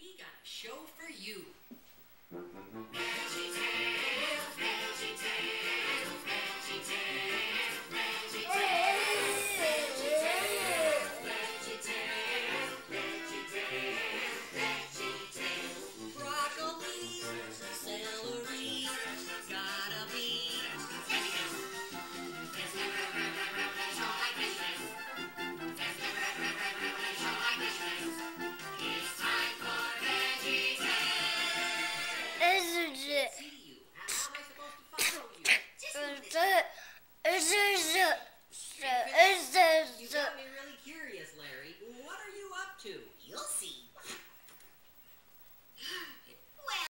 we got a show for you. it? You got me really curious, Larry. What are you up to? You'll see.